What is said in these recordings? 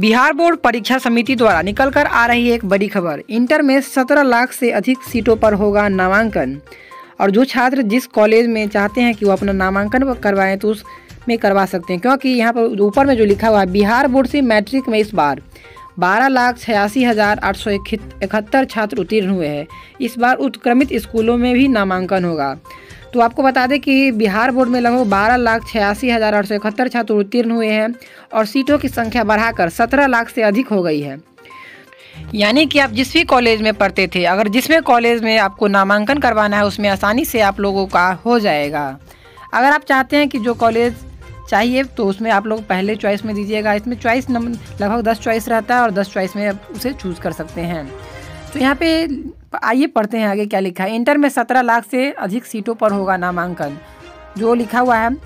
Bihar board परीक्षा समिति द्वारा निकल कर आ रही एक बड़ी खबर। इंटर में सत्रह लाख से अधिक सीटों पर होगा नामांकन। और जो छात्र जिस कॉलेज में चाहते हैं कि वो अपना नामांकन करवाएँ तो उसमें करवा सकते हैं। क्योंकि यहाँ पर ऊपर में जो लिखा हुआ है, बिहार बोर्ड से मैट्रिक में इस बार बारह लाख छियासी हज़ार आठ सौ इकहत्तर छात्र उत्तीर्ण हुए हैं। इस बार उत्क्रमित स्कूलों में भी नामांकन होगा। तो आपको बता दें कि बिहार बोर्ड में लगभग बारह लाख छियासी हज़ार आठ सौ इकहत्तर छात्र उत्तीर्ण हुए हैं और सीटों की संख्या बढ़ाकर सत्रह लाख से अधिक हो गई है। यानी कि आप जिस भी कॉलेज में पढ़ते थे, अगर जिसमें कॉलेज में आपको नामांकन करवाना है, उसमें आसानी से आप लोगों का हो जाएगा। अगर आप चाहते हैं कि जो कॉलेज चाहिए तो उसमें आप लोग पहले चॉइस में दीजिएगा। इसमें चॉइस लगभग दस चॉइस रहता है और दस चॉइस में आप उसे चूज़ कर सकते हैं। तो यहाँ पे आइए पढ़ते हैं आगे क्या लिखा है। इंटर में सत्रह लाख से अधिक सीटों पर होगा नामांकन, जो लिखा हुआ है।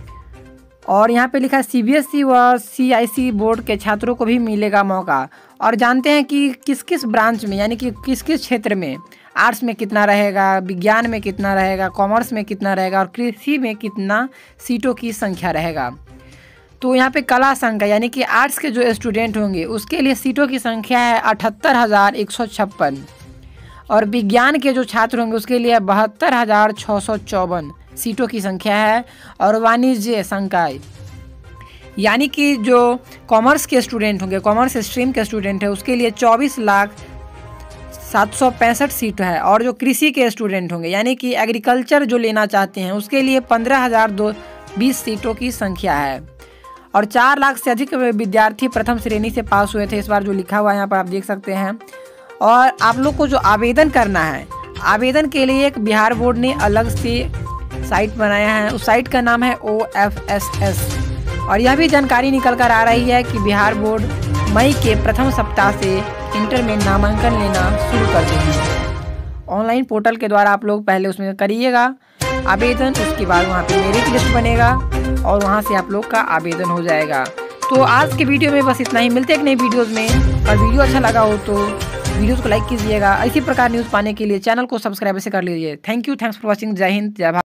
और यहाँ पे लिखा है सीबीएसई व सीआईसी बोर्ड के छात्रों को भी मिलेगा मौका। और जानते हैं कि किस किस ब्रांच में, यानी कि किस किस क्षेत्र में, आर्ट्स में कितना रहेगा, विज्ञान में कितना रहेगा, कॉमर्स में कितना रहेगा और कृषि में कितना सीटों की संख्या रहेगा। तो यहाँ पे कला संख्या यानी कि आर्ट्स के जो स्टूडेंट होंगे, उसके लिए सीटों की संख्या है अठहत्तर हज़ार एक सौ छप्पन। और विज्ञान के जो छात्र होंगे, उसके लिए बहत्तर हज़ार छः सौ चौवन सीटों की संख्या है, और वाणिज्य संकाय। यानी कि जो कॉमर्स के स्टूडेंट होंगे, कॉमर्स स्ट्रीम के स्टूडेंट है, उसके लिए चौबीस लाख सात सौ पैंसठ सीट है, और जो कृषि के स्टूडेंट होंगे, यानी कि एग्रीकल्चर जो लेना चाहते हैं, उसके लिए पंद्रह हज़ार दो बीस सीटों की संख्या है। और चार लाख से अधिक विद्यार्थी प्रथम श्रेणी से पास हुए थे। इस बार जो लिखा हुआ है, यहाँ पर आप देख सकते हैं। और आप लोग को जो आवेदन करना है, आवेदन के लिए एक बिहार बोर्ड ने अलग से साइट बनाया है। उस साइट का नाम है ओ एफ़ एस एस। और यह भी जानकारी निकल कर आ रही है कि बिहार बोर्ड मई के प्रथम सप्ताह से इंटर में नामांकन लेना शुरू कर देंगे। ऑनलाइन पोर्टल के द्वारा आप लोग पहले उसमें करिएगा। आवेदन, उसके बाद वहाँ पे मेरिट लिस्ट बनेगा और वहाँ से आप लोग का आवेदन हो जाएगा। तो आज के वीडियो में बस इतना ही। मिलते हैं एक नई वीडियोज़ में। और वीडियो अच्छा लगा हो तो वीडियोज़ को लाइक कीजिएगा। इसी प्रकार न्यूज़ पाने के लिए चैनल को सब्सक्राइब से कर लीजिए। Thank you thanks for watching जय हिंद, जय भारत।